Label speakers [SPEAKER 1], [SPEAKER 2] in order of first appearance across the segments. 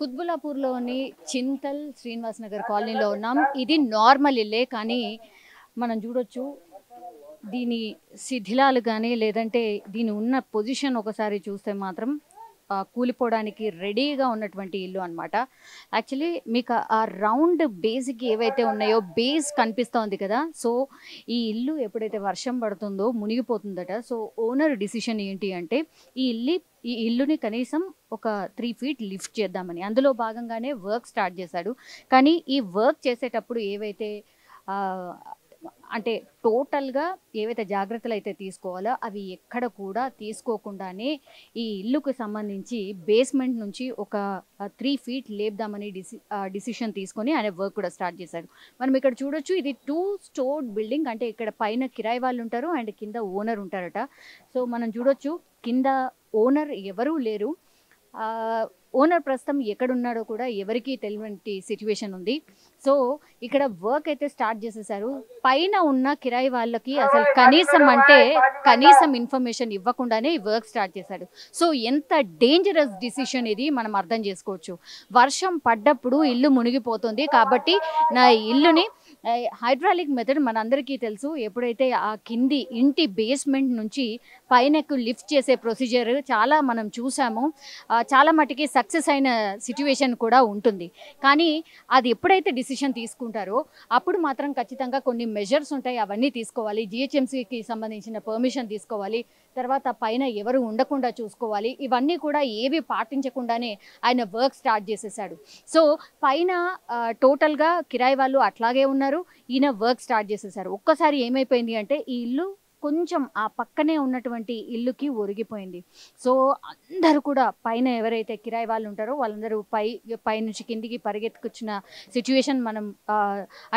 [SPEAKER 1] కుత్బులాపూర్లోని చింతల్ శ్రీనివాస్ నగర్ కాలనీలో ఉన్నాం. ఇది నార్మల్ ఇల్లే కానీ మనం చూడొచ్చు దీని శిథిలాలు కానీ లేదంటే దీని ఉన్న పొజిషన్ ఒకసారి చూస్తే మాత్రం కూలిపోవడానికి రెడీగా ఉన్నటువంటి ఇల్లు అనమాట యాక్చువల్లీ మీకు ఆ రౌండ్ బేస్కి ఏవైతే ఉన్నాయో బేస్ కనిపిస్తోంది కదా. సో ఈ ఇల్లు ఎప్పుడైతే వర్షం పడుతుందో మునిగిపోతుందట. సో ఓనర్ డిసిషన్ ఏంటి అంటే ఈ ఇల్లు ఈ ఇల్లుని కనీసం ఒక త్రీ ఫీట్ లిఫ్ట్ చేద్దామని. అందులో భాగంగానే వర్క్ స్టార్ట్ చేశాడు. కానీ ఈ వర్క్ చేసేటప్పుడు ఏవైతే అంటే టోటల్గా ఏవైతే జాగ్రత్తలు అయితే తీసుకోవాలో అవి ఎక్కడ కూడా తీసుకోకుండానే ఈ ఇల్లుకు సంబంధించి బేస్మెంట్ నుంచి ఒక త్రీ ఫీట్ లేపుదామని డిసి డిసిషన్ తీసుకొని ఆయన వర్క్ కూడా స్టార్ట్ చేశారు మనం ఇక్కడ చూడొచ్చు ఇది టూ స్టోర్డ్ బిల్డింగ్ అంటే ఇక్కడ పైన కిరాయి వాళ్ళు ఉంటారు అండ్ కింద ఓనర్ ఉంటారట. సో మనం చూడొచ్చు కింద ఓనర్ ఎవరూ లేరు. ఓనర్ ప్రస్తుతం ఎక్కడున్నాడో కూడా ఎవరికీ తెలియని సిచ్యువేషన్ ఉంది. సో ఇక్కడ వర్క్ అయితే స్టార్ట్ చేసేసారు. పైన ఉన్న కిరాయి వాళ్ళకి అసలు కనీసం అంటే కనీసం ఇన్ఫర్మేషన్ ఇవ్వకుండానే వర్క్ స్టార్ట్ చేశాడు సో ఎంత డేంజరస్ డిసిషన్ ఇది మనం అర్థం చేసుకోవచ్చు. వర్షం పడ్డప్పుడు ఇల్లు మునిగిపోతుంది కాబట్టి నా ఇల్లుని హైడ్రాలిక్ మెథడ్ మనందరికీ తెలుసు. ఎప్పుడైతే ఆ కింది ఇంటి బేస్మెంట్ నుంచి పైనకు లిఫ్ట్ చేసే ప్రొసీజర్ చాలా మనం చూసాము. చాలా మటుకి సక్సెస్ అయిన సిచ్యువేషన్ కూడా ఉంటుంది. కానీ అది ఎప్పుడైతే డిసిషన్ తీసుకుంటారో అప్పుడు మాత్రం ఖచ్చితంగా కొన్ని మెజర్స్ ఉంటాయి. అవన్నీ తీసుకోవాలి. జిహెచ్ఎంసీకి సంబంధించిన పర్మిషన్ తీసుకోవాలి. తర్వాత పైన ఎవరు ఉండకుండా చూసుకోవాలి. ఇవన్నీ కూడా ఏవి పాటించకుండానే ఆయన వర్క్ స్టార్ట్ చేసేసాడు. సో పైన టోటల్గా కిరాయి వాళ్ళు అట్లాగే ఉన్నారు. ఈయన వర్క్ స్టార్ట్ చేసేసారు. ఒక్కసారి ఏమైపోయింది అంటే ఈ ఇల్లు కొంచెం ఆ పక్కనే ఉన్నటువంటి ఇల్లుకి ఒరిగిపోయింది. సో అందరూ కూడా పైన ఎవరైతే కిరాయి వాళ్ళు ఉంటారో వాళ్ళందరూ పై పై నుంచి కిందికి పరిగెత్తుకొచ్చిన సిచ్యువేషన్ మనం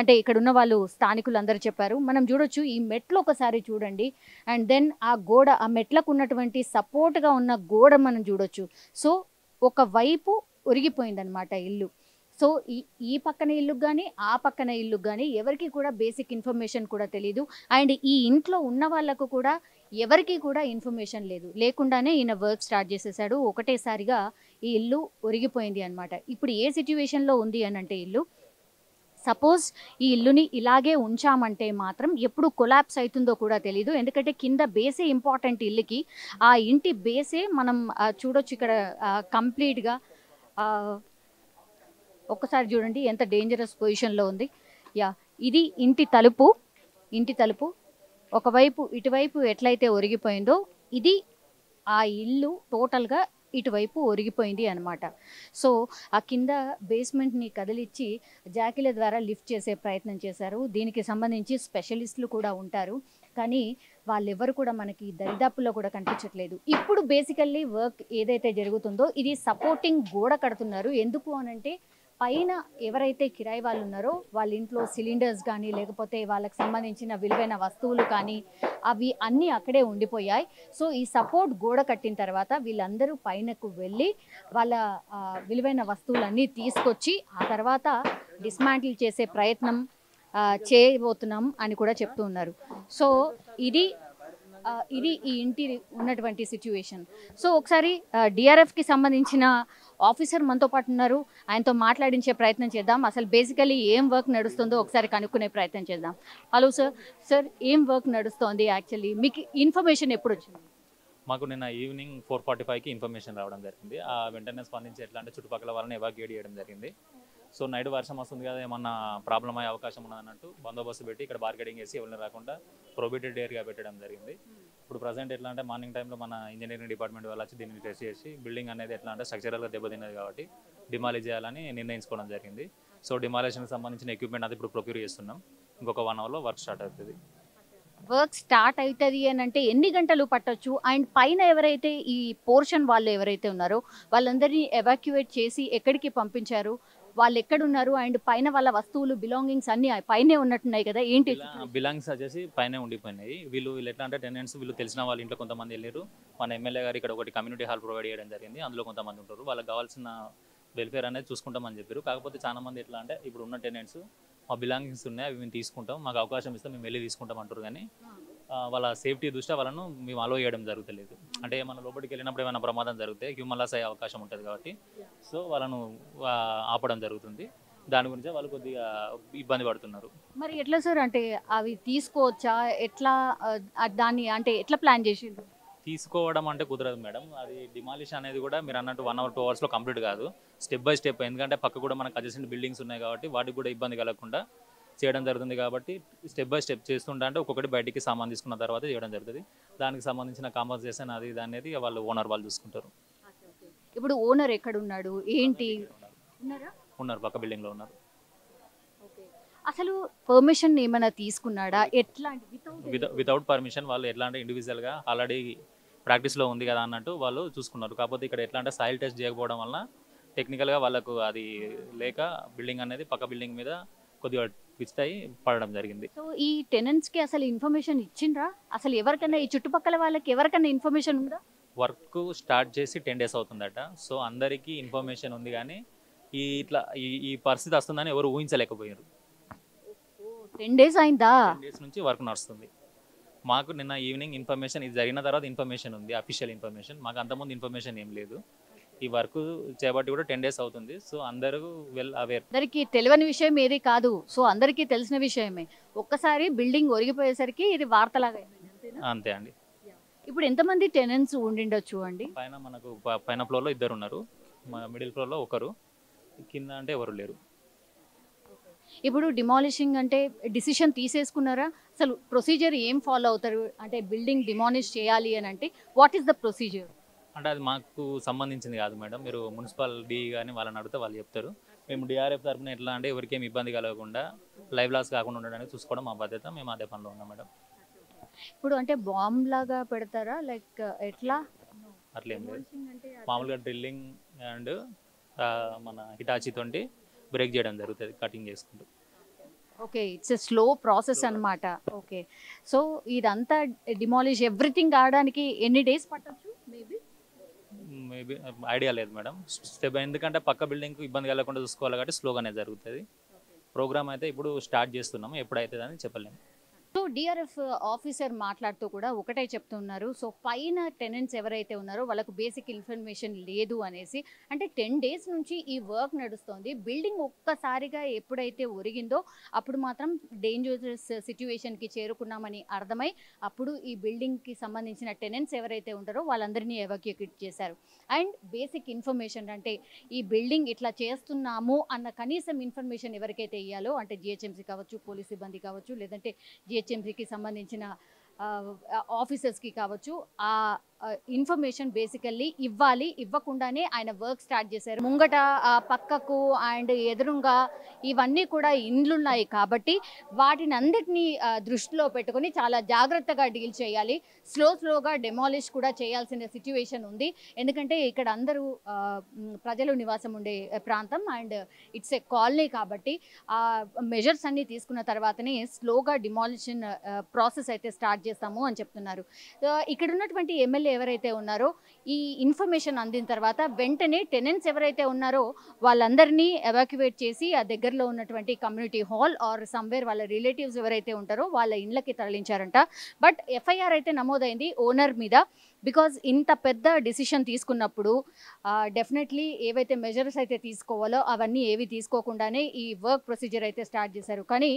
[SPEAKER 1] అంటే ఇక్కడ ఉన్న వాళ్ళు స్థానికులు అందరూ చెప్పారు. మనం చూడొచ్చు ఈ మెట్లు ఒకసారి చూడండి. అండ్ దెన్ ఆ గోడ ఆ మెట్లకు ఉన్నటువంటి సపోర్ట్గా ఉన్న గోడ మనం చూడొచ్చు. సో ఒక వైపు ఒరిగిపోయిందనమాట ఇల్లు. సో ఈ ఈ పక్కన ఇల్లు కానీ ఆ పక్కన ఇల్లు కానీ ఎవరికి కూడా బేసిక్ ఇన్ఫర్మేషన్ కూడా తెలియదు అండ్ ఈ ఇంట్లో ఉన్న వాళ్ళకు కూడా ఎవరికి కూడా ఇన్ఫర్మేషన్ లేదు. లేకుండానే ఈయన వర్క్ స్టార్ట్ చేసేసాడు. ఒకటేసారిగా ఈ ఇల్లు ఒరిగిపోయింది అనమాట ఇప్పుడు ఏ సిచ్యువేషన్లో ఉంది అని అంటే ఇల్లు సపోజ్ ఈ ఇల్లుని ఇలాగే ఉంచామంటే మాత్రం ఎప్పుడు కొలాప్స్ అవుతుందో కూడా తెలియదు ఎందుకంటే కింద బేసే ఇంపార్టెంట్ ఇల్లుకి ఆ ఇంటి బేసే మనం చూడొచ్చు ఇక్కడ కంప్లీట్గా ఒక్కసారి చూడండి ఎంత డేంజరస్ పొజిషన్లో ఉంది. యా ఇది ఇంటి తలుపు ఇంటి తలుపు. ఒకవైపు ఇటువైపు ఎట్లయితే ఒరిగిపోయిందో ఇది ఆ ఇల్లు టోటల్గా ఇటువైపు ఒరిగిపోయింది అనమాట సో ఆ కింద బేస్మెంట్ని కదిలిచ్చి జాకిల ద్వారా లిఫ్ట్ చేసే ప్రయత్నం చేశారు. దీనికి సంబంధించి స్పెషలిస్టులు కూడా ఉంటారు. కానీ వాళ్ళెవ్వరు కూడా మనకి దరిదాపుల్లో కూడా కనిపించట్లేదు. ఇప్పుడు బేసికల్లీ వర్క్ ఏదైతే జరుగుతుందో ఇది సపోర్టింగ్ గోడ కడుతున్నారు. ఎందుకు అనంటే పైన ఎవరైతే కిరాయి వాళ్ళు ఉన్నారో వాళ్ళ ఇంట్లో సిలిండర్స్ కానీ లేకపోతే వాళ్ళకి సంబంధించిన విలువైన వస్తువులు కానీ అవి అన్నీ అక్కడే ఉండిపోయాయి. సో ఈ సపోర్ట్ గోడ కట్టిన తర్వాత వీళ్ళందరూ పైనకు వెళ్ళి వాళ్ళ విలువైన వస్తువులన్నీ తీసుకొచ్చి ఆ తర్వాత డిస్మాంటిల్ చేసే ప్రయత్నం చేయబోతున్నాం అని కూడా చెప్తూ ఉన్నారు. సో ఇది ఇది ఈ ఇంటి ఉన్నటువంటి సిచ్యువేషన్. సో ఒకసారి డిఆర్ఎఫ్కి సంబంధించిన ఆఫీసర్ మనతో పాటు ఉన్నారు. ఆయనతో మాట్లాడించే ప్రయత్నం చేద్దాం. అసలు బేసికలీ ఏం వర్క్ నడుస్తుందో ఒకసారి కనుక్కునే ప్రయత్నం చేద్దాం. హలో సార్ సార్ ఏం వర్క్ నడుస్తోంది యాక్చువల్లీ మీకు ఇన్ఫర్మేషన్ ఎప్పుడు వచ్చింది?
[SPEAKER 2] మాకు నిన్న ఈవినింగ్ ఫోర్ ఫార్టీ ఫైవ్కి ఇన్ఫర్మేషన్ రావడం జరిగింది. ఆ వెంటనే స్పందించి ఎట్లా అంటే చుట్టుపక్కల వాళ్ళని ఎవాక్యుయేట్ చేయడం జరిగింది. సో నైట్ వర్షం వస్తుంది కదా ఏమన్నా ప్రాబ్లం అయ్యే అవకాశం ఉన్నదన్నట్టు బందోబస్తు పెట్టి ఇక్కడ బార్గెటింగ్ చేసి ఎవరిని రాకుండా ప్రొబిటెడ్ ఏరియా పెట్టడం జరిగింది. ఇప్పుడు ప్రజెంట్ ఎట్లా అంటే మార్నింగ్ టైంలో మన ఇంజనీరింగ్ డిపార్ట్మెంట్ వాళ్ళు వచ్చి దీన్ని టెస్ట్ చేసి బిల్డింగ్ అనేది ఎట్లా అంటే స్ట్రక్చరల్గా దెబ్బతిన్నది కాబట్టి డిమాలిజ్ చేయాలని నిర్ణయించుకోవడం జరిగింది. సో డిమాలేషన్కి సంబంధించిన ఎక్విప్మెంట్ అది ఇప్పుడు ప్రొక్యూర్ చేస్తున్నాం. ఇంకొక వన్ అవర్లో వర్క్ స్టార్ట్ అవుతుంది.
[SPEAKER 1] వర్క్ స్టార్ట్ అవుతుంది అని అంటే ఎన్ని గంటలు పట్టొచ్చు? అండ్ పైన ఎవరైతే ఈ పోర్షన్ వాళ్ళు ఎవరైతే ఉన్నారో వాళ్ళందరినీ ఎవాక్యువేట్ చేసి ఎక్కడికి పంపించారు? వాళ్ళు ఎక్కడున్నారు అండ్ పైన వాళ్ళ వస్తువులు బిలాంగింగ్స్ అన్ని పైనే ఉన్నట్టున్నాయి కదా ఏంటి?
[SPEAKER 2] బిలాంగ్స్ వచ్చేసి పైన ఉండిపోయినాయి. వీళ్ళు వీళ్ళు ఎట్లా అంటే టెనెంట్స్ వీళ్ళు తెలిసిన వాళ్ళ ఇంట్లో కొంతమంది వెళ్ళారు మన ఎమ్మెల్యే గారు ఇక్కడ ఒకటి కమ్యూనిటీ హాల్ ప్రొవైడ్ చేయడం జరిగింది. అందులో కొంతమంది ఉంటారు. వాళ్ళకి కావాల్సిన వెల్ఫేర్ అనేది చూసుకుంటామని చెప్పారు. కాకపోతే చాలా మంది ఎట్లా అంటే ఇప్పుడు ఉన్న టెనెంట్స్ మా బిలాంగింగ్స్ ఉన్నాయి అవి మేము తీసుకుంటాం. మాకు అవకాశం ఇస్తే మేము వెళ్ళి తీసుకుంటాం అంటారు కానీ వాళ్ళ సేఫ్టీ దృష్ట్యా వాళ్ళను మేము అలో చేయడం జరుగుతలేదు. అంటే మన లోపలికి వెళ్ళినప్పుడు ఏమైనా ప్రమాదం జరిగితే హ్యూమన్ లాస్ అయ్యే అవకాశం ఉంటుంది కాబట్టి సో వాళ్ళను ఆపడం జరుగుతుంది. దాని గురించే వాళ్ళు కొద్దిగా ఇబ్బంది పడుతున్నారు.
[SPEAKER 1] మరి ఎట్లా సార్? అంటే అవి తీసుకోవచ్చా? ఎట్లా దాన్ని అంటే ఎట్లా ప్లాన్ చేసిండ్రు?
[SPEAKER 2] తీసుకోవడం అంటే కుదరదు మేడం. అది డిమాలిష్ అనేది కూడా మీరు అన్నట్టు వన్ అవర్ టూ అవర్స్లో కంప్లీట్ కాదు. స్టెప్ బై స్టెప్ ఎందుకంటే పక్క కూడా మనకు అడ్జస్టెంట్ బిల్డింగ్స్ ఉన్నాయి కాబట్టి వాటికి కూడా ఇబ్బంది కలగకుండా చేయడం జరుగుతుంది కాబట్టి స్టెప్ బై స్టెప్ చేస్తుంటే అంటే ఒక్కొక్కటి బయటికి సామాన్ తీసుకున్న తర్వాత చేయడం జరుగుతుంది. దానికి సంబంధించిన కాంపన్సేషన్ అది ఇది అనేది వాళ్ళు ఓనర్ వాళ్ళు చూసుకుంటారు.
[SPEAKER 1] ఇప్పుడు ఓనర్ ఎక్కడ ఉన్నాడు ఏంటి ఉన్నారా.
[SPEAKER 2] పక్క బిల్డింగ్లో ఉన్నారు.
[SPEAKER 1] అసలు పర్మిషన్ ఏమైనా తీసుకున్నాడా? ఎట్లాంటి వితౌట్
[SPEAKER 2] విత్ వితౌట్ పర్మిషన్ వాళ్ళు ఎట్లా అంటే ఇండివిజువల్గా ఆల్రెడీ ప్రాక్టీస్లో ఉంది కదా అన్నట్టు వాళ్ళు చూసుకున్నారు. కాకపోతే ఇక్కడ ఎట్లా అంటే సాయిల్ టెస్ట్ చేయకపోవడం వల్ల టెక్నికల్గా వాళ్ళకు అది లేక బిల్డింగ్ అనేది పక్క బిల్డింగ్ మీద కొద్దిగా ట్విస్ట్ అయ్యి పడడం జరిగింది.
[SPEAKER 1] సో ఈ టెనెంట్స్కి అసలు ఇన్ఫర్మేషన్ ఇచ్చిండ్రా? అసలు ఎవరికైనా ఈ చుట్టుపక్కల వాళ్ళకి ఎవరికైనా ఇన్ఫర్మేషన్ ఉందా?
[SPEAKER 2] వర్క్ స్టార్ట్ చేసి టెన్ డేస్ అవుతుందట. సో అందరికీ ఇన్ఫర్మేషన్ ఉంది కానీ ఈ ఇట్లా ఈ ఈ పరిస్థితి వస్తుందని ఎవరు ఊహించలేకపోయారు
[SPEAKER 1] టెన్ డేస్ అయిందా?
[SPEAKER 2] టెన్ డేస్ నుంచి వర్క్ నడుస్తుంది. మాకు నిన్న ఈవినింగ్ ఇన్ఫర్మేషన్ ఇది జరిగిన తర్వాత ఇన్ఫర్మేషన్ ఉంది అఫీషియల్ ఇన్ఫర్మేషన్ మాకు అంతకుముందు ఇన్ఫర్మేషన్ ఏం లేదు. ఈ వర్క్ చేపట్టి కూడా టెన్ డేస్ అవుతుంది. సో అందరూ వెల్ అవేర్.
[SPEAKER 1] అందరికీ తెలియని విషయం ఏది కాదు. సో అందరికీ తెలిసిన విషయమే. ఒక్కసారి బిల్డింగ్ ఒరిగిపోయేసరికి ఇది వార్తలాగా?
[SPEAKER 2] అంతే అండి.
[SPEAKER 1] ఇప్పుడు ఎంతమంది టెనెంట్స్ ఉండిండొచ్చు అండి?
[SPEAKER 2] పైన మనకు పైన ఫ్లోర్లో ఇద్దరు ఉన్నారు. మిడిల్ ఫ్లోర్లో ఒకరు. కింద అంటే ఎవరు లేరు.
[SPEAKER 1] ఇప్పుడు డిమాలిషింగ్ అంటే డిసిషన్ తీసేసుకున్నారా? అసలు ప్రొసీజర్ ఏం ఫాలో అవుతారు? అంటే బిల్డింగ్ డిమాలిష్ చేయాలి అని అంటే వాట్ ఈస్ ద ప్రొసీజర్
[SPEAKER 2] అంటే అది మాకు సంబంధించింది కాదు మేడం. మీరు మున్సిపల్ డి కానీ వాళ్ళని అడిగితే వాళ్ళు చెప్తారు. మేము డిఆర్ఎఫ్ తరఫున ఎట్లా అంటే ఎవరికేం ఇబ్బంది కలగకుండా లైవ్ లాస్ కాకుండా ఉండడానికి చూసుకోవడం మా బాధ్యత. మేము అదే పనిలో ఉన్నాం మేడం.
[SPEAKER 1] ఇప్పుడు అంటే బాంబ్ లాగా పెడతారా? లైక్ ఎట్లా?
[SPEAKER 2] అట్లేం లేదు. మామూలుగా డ్రిల్లింగ్ అండ్ మన హిటాచి తోటి బ్రేక్ చేయడం జరుగుతుంది కటింగ్ చేసుకుంటూ.
[SPEAKER 1] Okay it's a slow process అన్నమాట. ఓకే. సో ఇదంతా డిమాలిష్ ఎవ్రీథింగ్ కావడానికి ఎన్ని డేస్ పట్టొచ్చు? మేబీ
[SPEAKER 2] ఐడియా లేదు మేడం. స్టెప్ ఎందుకంటే పక్క బిల్డింగ్కి ఇబ్బంది కలగకుండా చూసుకోవాలి కాబట్టి స్లోగానే జరుగుతుంది. ప్రోగ్రామ్ అయితే ఇప్పుడు స్టార్ట్ చేస్తున్నాము. ఎప్పుడైతుంది అని చెప్పలేము.
[SPEAKER 1] సో డిఆర్ఎఫ్ ఆఫీసర్ మాట్లాడుతూ కూడా ఒకటే చెప్తున్నారు. సో పైన టెనెంట్స్ ఎవరైతే ఉన్నారో వాళ్ళకు బేసిక్ ఇన్ఫర్మేషన్ లేదు అనేసి అంటే టెన్ డేస్ నుంచి ఈ వర్క్ నడుస్తోంది. బిల్డింగ్ ఒక్కసారిగా ఎప్పుడైతే ఒరిగిందో అప్పుడు మాత్రం డేంజరస్ సిచ్యువేషన్కి చేరుకున్నామని అర్థమై అప్పుడు ఈ బిల్డింగ్కి సంబంధించిన టెనెంట్స్ ఎవరైతే ఉంటారో వాళ్ళందరినీ ఎవాక్యుయేట్ చేశారు. అండ్ బేసిక్ ఇన్ఫర్మేషన్ అంటే ఈ బిల్డింగ్ ఇట్లా చేస్తున్నాము అన్న కనీసం ఇన్ఫర్మేషన్ ఎవరికైతే ఇవ్వాలో అంటే జిహెచ్ఎంసీ కావచ్చు పోలీస్ సిబ్బంది కావచ్చు లేదంటే జిహెచ్ఎంసీకి సంబంధించిన ఆఫీసర్స్కి కావచ్చు ఆ ఇన్ఫర్మేషన్ బేసికల్లీ ఇవ్వాలి ఇవ్వకుండానే ఆయన వర్క్ స్టార్ట్ చేశారు. ముంగట పక్కకు అండ్ ఎదురుగా ఇవన్నీ కూడా ఇండ్లున్నాయి కాబట్టి వాటిని అందరినీ దృష్టిలో పెట్టుకొని చాలా జాగ్రత్తగా డీల్ చేయాలి. స్లో స్లోగా డెమాలిష్ కూడా చేయాల్సిన సిచ్యువేషన్ ఉంది. ఎందుకంటే ఇక్కడ అందరూ ప్రజలు నివాసం ఉండే ప్రాంతం అండ్ ఇట్స్ ఏ కాలనీ కాబట్టి ఆ మెజర్స్ అన్నీ తీసుకున్న తర్వాతనే స్లోగా డిమాలిషన్ ప్రాసెస్ అయితే స్టార్ట్ చేస్తాము అని చెప్తున్నారు. ఇక్కడ ఉన్నటువంటి ఎమ్మెల్యే ఎవరైతే ఉన్నారో ఈ ఇన్ఫర్మేషన్ అందిన తర్వాత వెంటనే టెనెంట్స్ ఎవరైతే ఉన్నారో వాళ్ళందరినీ ఎవాక్యువేట్ చేసి ఆ దగ్గరలో ఉన్నటువంటి కమ్యూనిటీ హాల్ ఆర్ సమ్వేర్ వాళ్ళ రిలేటివ్స్ ఎవరైతే ఉంటారో వాళ్ళ ఇండ్లకి తరలించారంట. బట్ ఎఫ్ఐఆర్ అయితే నమోదైంది ఓనర్ మీద. బికాజ్ ఇంత పెద్ద డిసిషన్ తీసుకున్నప్పుడు డెఫినెట్లీ ఏవైతే మెజర్స్ అయితే తీసుకోవాలో అవన్నీ ఏవి తీసుకోకుండానే ఈ వర్క్ ప్రొసీజర్ అయితే స్టార్ట్ చేశారు. కానీ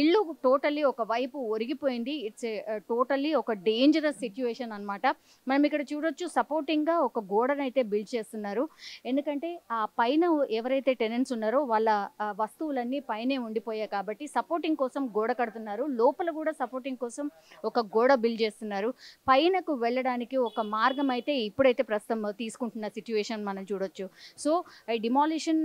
[SPEAKER 1] ఇల్లు టోటల్లీ ఒక వైపు ఒరిగిపోయింది. ఇట్స్ టోటల్లీ ఒక డేంజరస్ సిచ్యువేషన్ అన్నమాట. మనం ఇక్కడ చూడొచ్చు సపోర్టింగ్గా ఒక గోడను అయితే బిల్డ్ చేస్తున్నారు. ఎందుకంటే ఆ పైన ఎవరైతే టెనెంట్స్ ఉన్నారో వాళ్ళ వస్తువులన్నీ పైనే ఉండిపోయాయి కాబట్టి సపోర్టింగ్ కోసం గోడ కడుతున్నారు. లోపల కూడా సపోర్టింగ్ కోసం ఒక గోడ బిల్డ్ చేస్తున్నారు. పైనకు వెళ్ళడానికి ఒక మార్గం అయితే ఇప్పుడైతే ప్రస్తుతం తీసుకుంటున్న సిచ్యువేషన్ మనం చూడొచ్చు. సో డిమాలిషన్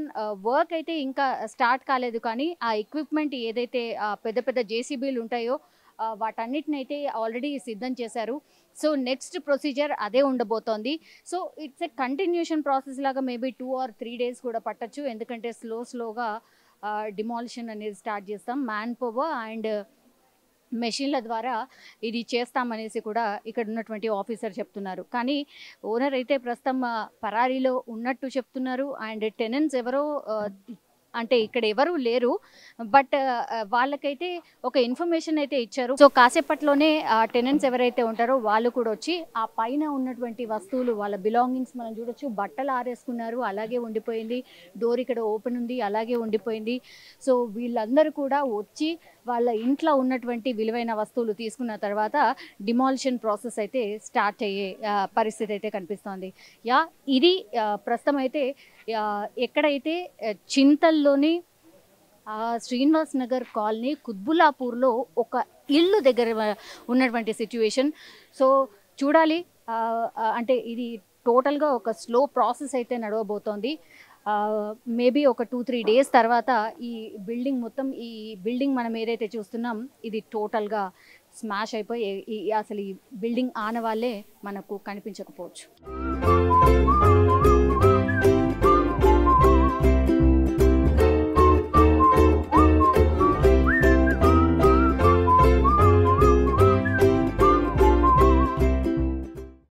[SPEAKER 1] వర్క్ అయితే ఇంకా స్టార్ట్ కాలేదు కానీ ఆ ఎక్విప్మెంట్ ఏదైతే పెద్ద పెద్ద జేసీబీలు ఉంటాయో వాటన్నిటినైతే వాటన్నిటిని అయితే ఆల్రెడీ సిద్ధం చేశారు. సో నెక్స్ట్ ప్రొసీజర్ అదే ఉండబోతోంది. So it's a continuation process లాగా maybe two or three days కూడా పట్టచ్చు. ఎందుకంటే స్లో స్లోగా డిమాలిషన్ అనేది స్టార్ట్ చేస్తాం. మ్యాన్ పవర్ అండ్ మెషిన్ల ద్వారా ఇది చేస్తామనేసి కూడా ఇక్కడ ఉన్నటువంటి ఆఫీసర్ చెప్తున్నారు. కానీ ఓనర్ అయితే ప్రస్తుతం పరారీలో ఉన్నట్టు చెప్తున్నారు. అండ్ టెనెంట్స్ ఎవరో అంటే ఇక్కడ ఎవరు లేరు. బట్ వాళ్ళకైతే ఒక ఇన్ఫర్మేషన్ అయితే ఇచ్చారు. సో కాసేపట్లోనే ఆ టెనెంట్స్ ఎవరైతే ఉంటారో వాళ్ళు కూడా వచ్చి ఆ పైన ఉన్నటువంటి వస్తువులు వాళ్ళ బిలాంగింగ్స్ మనం చూడొచ్చు. బట్టలు ఆరేసుకున్నారు అలాగే ఉండిపోయింది. డోర్ ఇక్కడ ఓపెన్ ఉంది అలాగే ఉండిపోయింది. సో వీళ్ళందరూ కూడా వచ్చి వాళ్ళ ఇంట్లో ఉన్నటువంటి విలువైన వస్తువులు తీసుకున్న తర్వాత డిమాలిషన్ ప్రాసెస్ అయితే స్టార్ట్ అయ్యే పరిస్థితి అయితే కనిపిస్తోంది. యా ఇది ప్రస్తుతం అయితే ఎక్కడైతే చింతల్లోని శ్రీనివాస్ నగర్ కాలనీ కుత్బులాపూర్లో ఒక ఇల్లు దగ్గర ఉన్నటువంటి సిచ్యువేషన్ సో చూడాలి అంటే ఇది టోటల్గా ఒక స్లో ప్రాసెస్ అయితే నడవబోతోంది. మేబీ ఒక టూ త్రీ డేస్ తర్వాత ఈ బిల్డింగ్ మొత్తం ఈ బిల్డింగ్ మనం ఏదైతే చూస్తున్నాం ఇది టోటల్గా స్మాష్ అయిపోయి ఈ- అసలు ఈ బిల్డింగ్ ఆనవాళ్ళే మనకు కనిపించకపోవచ్చు.